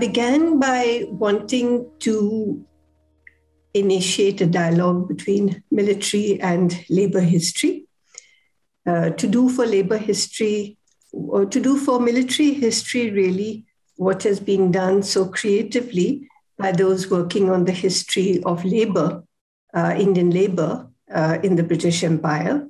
began by wanting to initiate a dialogue between military and labor history. Uh, to do for labor history, or to do for military history, really, what has been done so creatively by those working on the history of labor, uh, Indian labor uh, in the British Empire,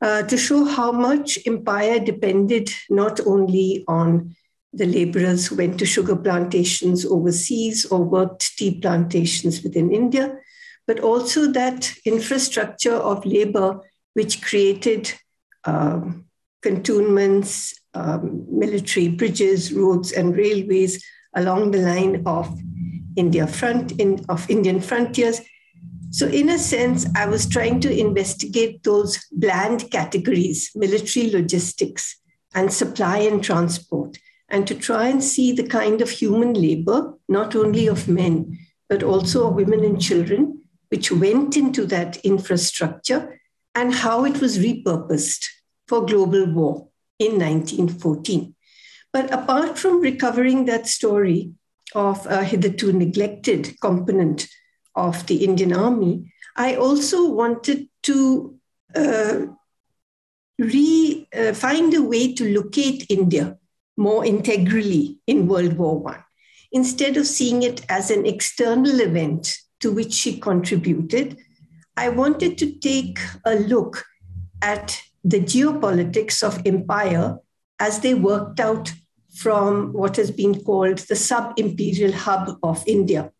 uh, to show how much empire depended not only on the laborers who went to sugar plantations overseas or worked tea plantations within India, but also that infrastructure of labor which created um, cantonments, um, military bridges, roads, and railways along the line of India front in, of Indian frontiers. So, in a sense, I was trying to investigate those bland categories, military logistics and supply and transport, and to try and see the kind of human labor, not only of men, but also of women and children, which went into that infrastructure and how it was repurposed for global war in 1914. But apart from recovering that story of a hitherto neglected component of the Indian Army, I also wanted to uh, re, uh, find a way to locate India more integrally in World War I. Instead of seeing it as an external event to which she contributed, I wanted to take a look at the geopolitics of empire as they worked out from what has been called the sub imperial hub of India.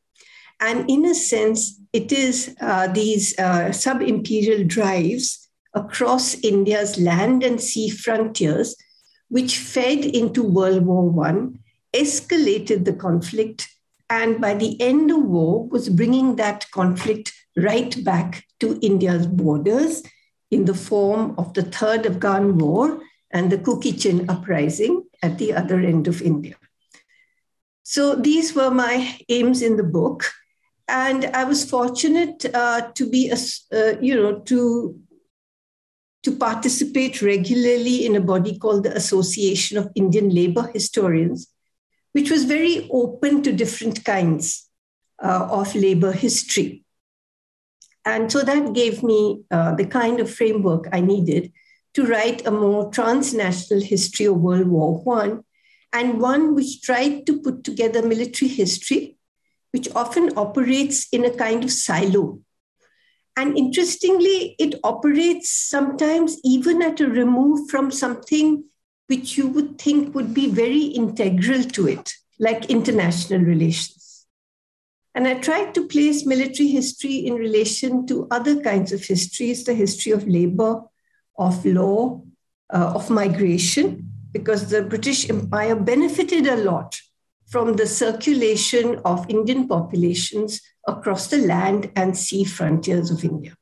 And in a sense, it is uh, these uh, sub imperial drives across India's land and sea frontiers which fed into World War I, escalated the conflict, and by the end of war was bringing that conflict right back to India's borders in the form of the Third Afghan War and the Kuki Chin uprising at the other end of India. So these were my aims in the book. And I was fortunate uh, to be, a, uh, you know, to to participate regularly in a body called the Association of Indian Labor Historians, which was very open to different kinds uh, of labor history. And so that gave me uh, the kind of framework I needed to write a more transnational history of World War I, and one which tried to put together military history, which often operates in a kind of silo and interestingly, it operates sometimes even at a remove from something which you would think would be very integral to it, like international relations. And I tried to place military history in relation to other kinds of histories the history of labor, of law, uh, of migration, because the British Empire benefited a lot from the circulation of Indian populations across the land and sea frontiers of India.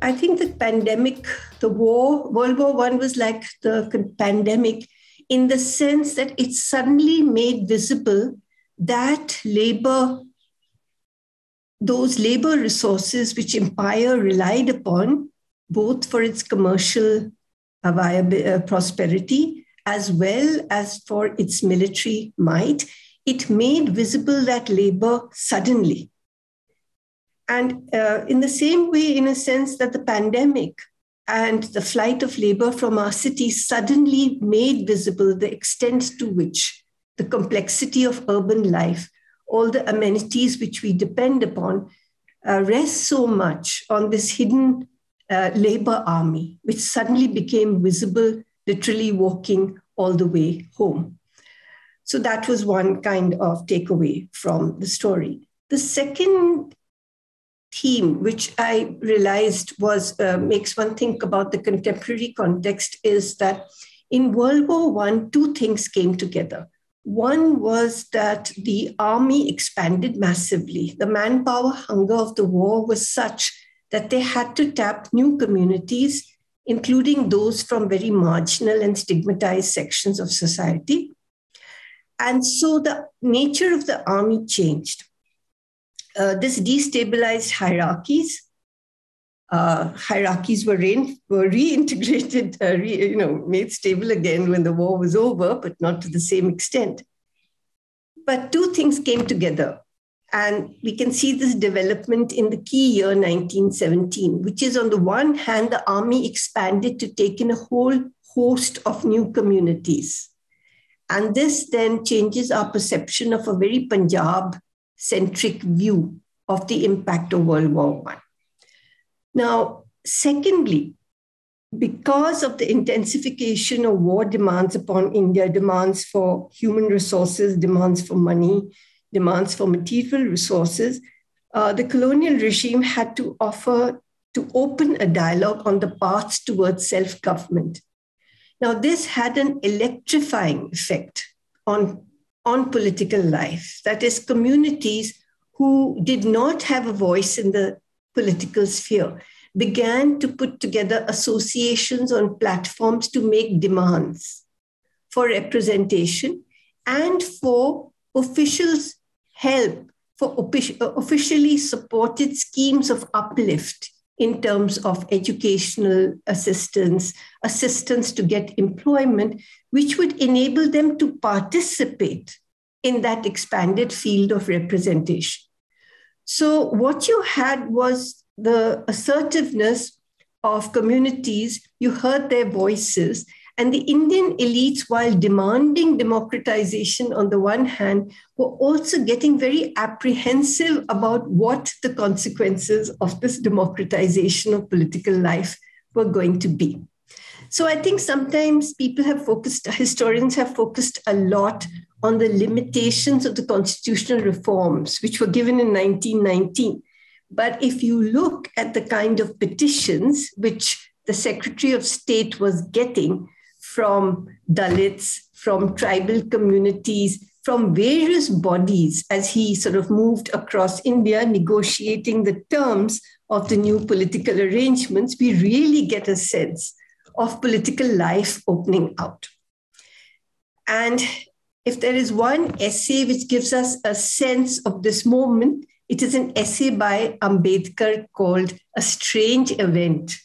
I think the pandemic, the war, World War I was like the pandemic in the sense that it suddenly made visible that labor, those labor resources which empire relied upon, both for its commercial viability, prosperity as well as for its military might, it made visible that labor suddenly. And uh, in the same way, in a sense, that the pandemic and the flight of labor from our cities suddenly made visible the extent to which the complexity of urban life, all the amenities which we depend upon, uh, rest so much on this hidden uh, labor army, which suddenly became visible literally walking all the way home. So that was one kind of takeaway from the story. The second theme, which I realized was uh, makes one think about the contemporary context, is that in World War One, two things came together. One was that the army expanded massively. The manpower hunger of the war was such that they had to tap new communities including those from very marginal and stigmatized sections of society. And so the nature of the army changed. Uh, this destabilized hierarchies uh, hierarchies were, re- were reintegrated, uh, re- you know, made stable again when the war was over, but not to the same extent. But two things came together. And we can see this development in the key year 1917, which is on the one hand, the army expanded to take in a whole host of new communities. And this then changes our perception of a very Punjab centric view of the impact of World War I. Now, secondly, because of the intensification of war demands upon India, demands for human resources, demands for money, demands for material resources, uh, the colonial regime had to offer to open a dialogue on the paths towards self government. Now, this had an electrifying effect on, on political life. That is, communities who did not have a voice in the political sphere began to put together associations on platforms to make demands for representation and for officials' help for uh, officially supported schemes of uplift in terms of educational assistance, assistance to get employment, which would enable them to participate in that expanded field of representation. So, what you had was the assertiveness of communities, you heard their voices, and the Indian elites, while demanding democratization on the one hand, were also getting very apprehensive about what the consequences of this democratization of political life were going to be. So I think sometimes people have focused, historians have focused a lot on the limitations of the constitutional reforms, which were given in 1919. But if you look at the kind of petitions which the Secretary of State was getting from Dalits, from tribal communities, from various bodies as he sort of moved across India negotiating the terms of the new political arrangements, we really get a sense of political life opening out. And if there is one essay which gives us a sense of this moment, it is an essay by Ambedkar called A Strange Event,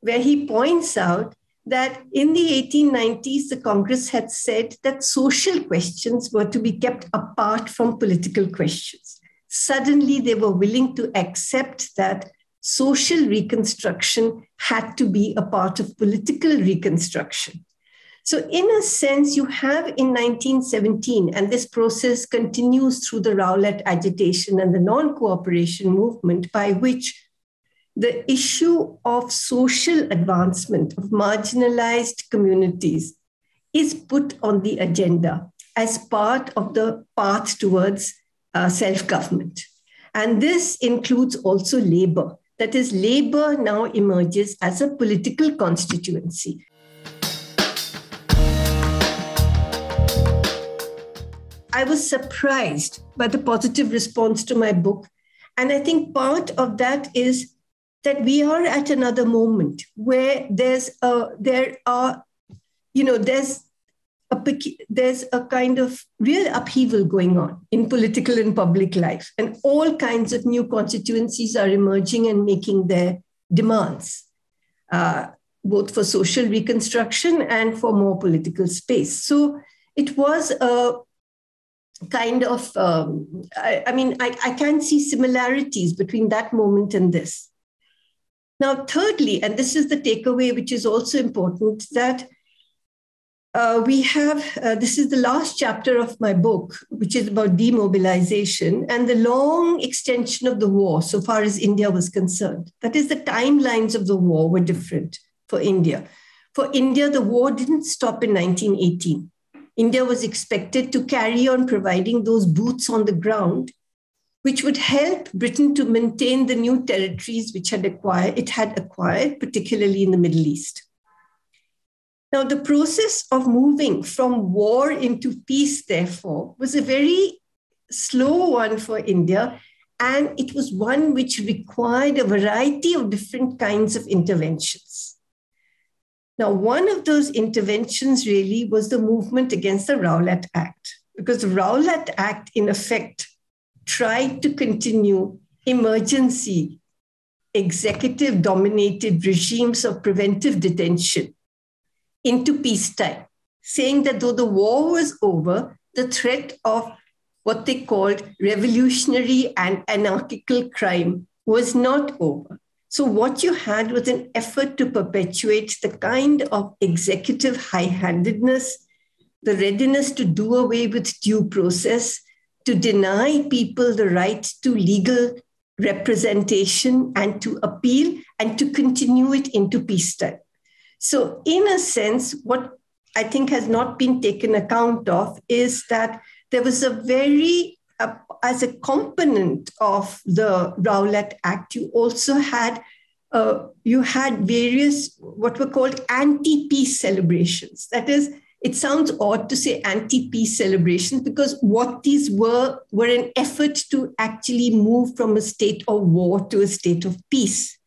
where he points out that in the 1890s, the Congress had said that social questions were to be kept apart from political questions. Suddenly, they were willing to accept that social reconstruction had to be a part of political reconstruction. So, in a sense, you have in 1917, and this process continues through the Rowlatt agitation and the non cooperation movement, by which the issue of social advancement of marginalized communities is put on the agenda as part of the path towards uh, self government. And this includes also labor. That is, labor now emerges as a political constituency. I was surprised by the positive response to my book. And I think part of that is that we are at another moment where there's a there are you know there's a there's a kind of real upheaval going on in political and public life. And all kinds of new constituencies are emerging and making their demands uh, both for social reconstruction and for more political space. So it was a kind of um, I, I, mean I, I can see similarities between that moment and this now, thirdly, and this is the takeaway, which is also important, that uh, we have uh, this is the last chapter of my book, which is about demobilization and the long extension of the war, so far as India was concerned. That is, the timelines of the war were different for India. For India, the war didn't stop in 1918. India was expected to carry on providing those boots on the ground which would help Britain to maintain the new territories which had acquired, it had acquired, particularly in the Middle East. Now, the process of moving from war into peace, therefore, was a very slow one for India, and it was one which required a variety of different kinds of interventions. Now, one of those interventions really was the movement against the Rowlatt Act, because the Rowlatt Act, in effect, tried to continue emergency executive dominated regimes of preventive detention into peacetime, saying that though the war was over, the threat of what they called revolutionary and anarchical crime was not over. So, what you had was an effort to perpetuate the kind of executive high handedness, the readiness to do away with due process, to deny people the right to legal representation and to appeal and to continue it into peacetime. So, in a sense, what I think has not been taken account of is that there was a very, uh, as a component of the Rowlatt Act, you also had uh, you had various what were called anti-peace celebrations. That is, it sounds odd to say anti-peace celebrations because what these were were an effort to actually move from a state of war to a state of peace.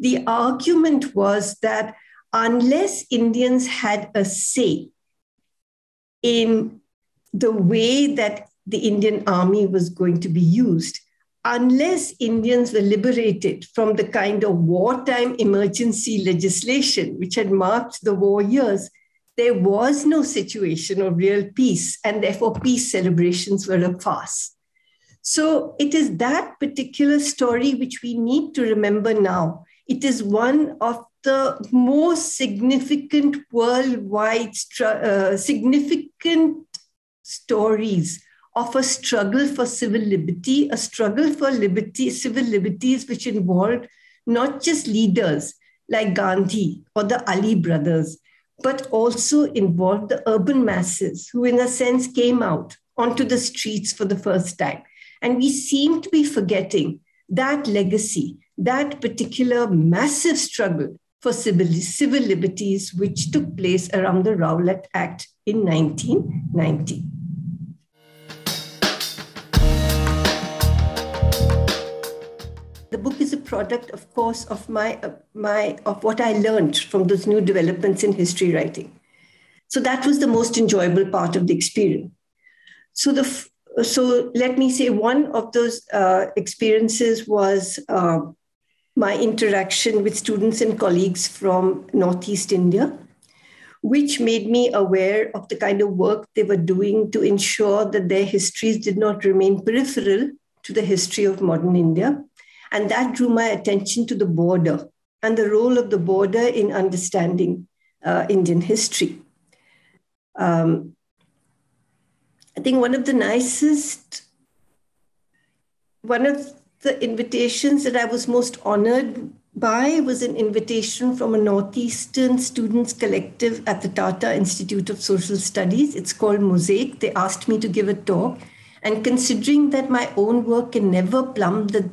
The argument was that unless Indians had a say in the way that the Indian army was going to be used, unless Indians were liberated from the kind of wartime emergency legislation which had marked the war years, there was no situation of real peace, and therefore peace celebrations were a farce. So it is that particular story which we need to remember now. It is one of the most significant worldwide, uh, significant stories of a struggle for civil liberty, a struggle for liberty, civil liberties, which involved not just leaders like Gandhi or the Ali brothers, but also involved the urban masses who, in a sense, came out onto the streets for the first time. And we seem to be forgetting that legacy, that particular massive struggle for civil, civil liberties, which took place around the Rowlatt Act in 1990. The book is a product, of course, of my, uh, my of what I learned from those new developments in history writing. So that was the most enjoyable part of the experience. So the so let me say one of those uh, experiences was uh, my interaction with students and colleagues from Northeast India, which made me aware of the kind of work they were doing to ensure that their histories did not remain peripheral to the history of modern India. And that drew my attention to the border and the role of the border in understanding uh, Indian history. Um, I think one of the nicest, one of the invitations that I was most honored by was an invitation from a Northeastern Students Collective at the Tata Institute of Social Studies. It's called Mosaic. They asked me to give a talk. And considering that my own work can never plumb the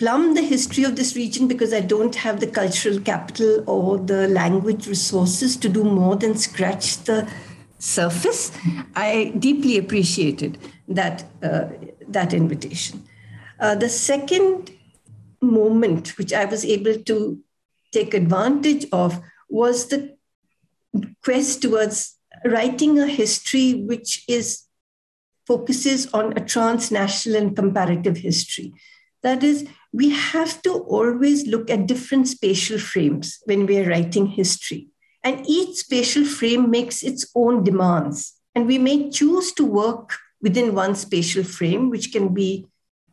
plumb the history of this region because I don't have the cultural capital or the language resources to do more than scratch the surface, I deeply appreciated that, uh, that invitation. Uh, the second moment which I was able to take advantage of was the quest towards writing a history which is focuses on a transnational and comparative history. That is, we have to always look at different spatial frames when we are writing history. And each spatial frame makes its own demands. And we may choose to work within one spatial frame, which can be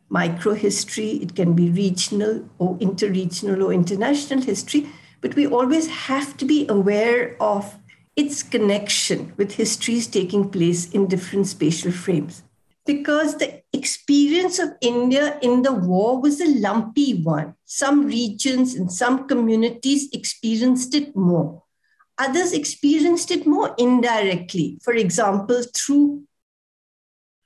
micro history, it can be regional or interregional or international history, but we always have to be aware of its connection with histories taking place in different spatial frames. Because the experience of India in the war was a lumpy one. Some regions and some communities experienced it more. Others experienced it more indirectly, for example, through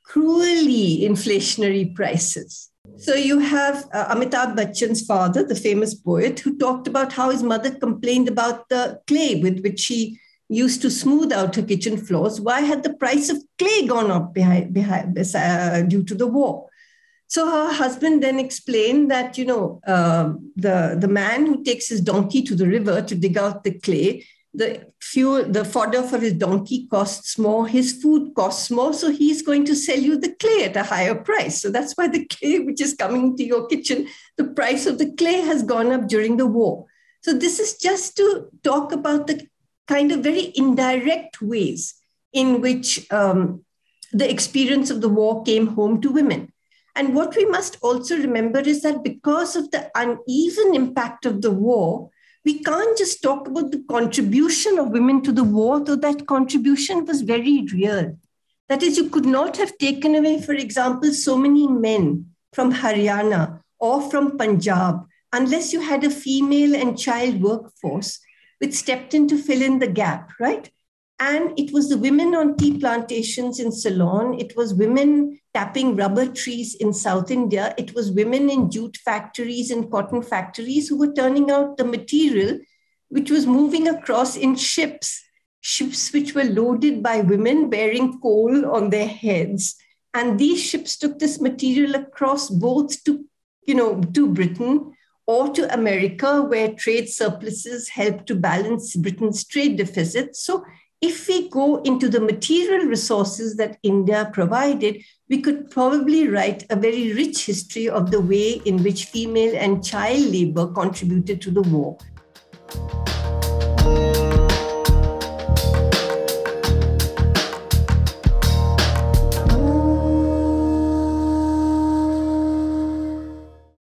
cruelly inflationary prices. So you have uh, Amitabh Bachchan's father, the famous poet, who talked about how his mother complained about the clay with which she used to smooth out her kitchen floors. Why had the price of clay gone up behind, behind, uh, due to the war? So her husband then explained that, you know, uh, the, the man who takes his donkey to the river to dig out the clay the fuel, the fodder for his donkey costs more, his food costs more, so he's going to sell you the clay at a higher price. So that's why the clay which is coming to your kitchen, the price of the clay has gone up during the war. So this is just to talk about the kind of very indirect ways in which um, the experience of the war came home to women. And what we must also remember is that because of the uneven impact of the war, we can't just talk about the contribution of women to the war, though that contribution was very real. That is, you could not have taken away, for example, so many men from Haryana or from Punjab unless you had a female and child workforce which stepped in to fill in the gap, right? And it was the women on tea plantations in Ceylon. It was women tapping rubber trees in South India. It was women in jute factories and cotton factories who were turning out the material, which was moving across in ships, ships which were loaded by women bearing coal on their heads. And these ships took this material across both to, you know, to Britain or to America, where trade surpluses helped to balance Britain's trade deficit. So if we go into the material resources that India provided, we could probably write a very rich history of the way in which female and child labor contributed to the war.